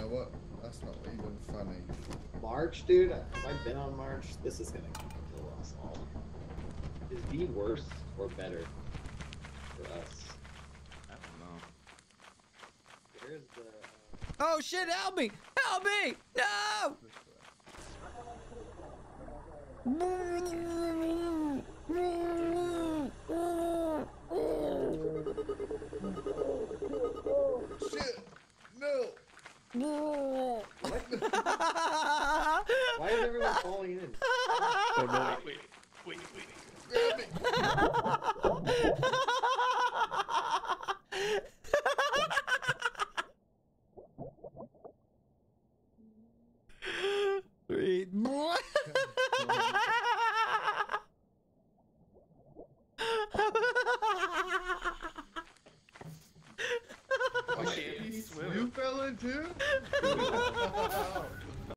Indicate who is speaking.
Speaker 1: know what? That's not even funny.
Speaker 2: March, dude. Have I been on March? This is gonna kill us all. Is B worse or better for us?
Speaker 3: I don't know.
Speaker 2: Where's the?
Speaker 4: Uh, oh shit! Help me! Help me! No!
Speaker 2: Why is everyone falling in?
Speaker 3: Oh no! Wait, wait, wait, wait.
Speaker 1: Grab me!
Speaker 4: Wait.
Speaker 1: In too?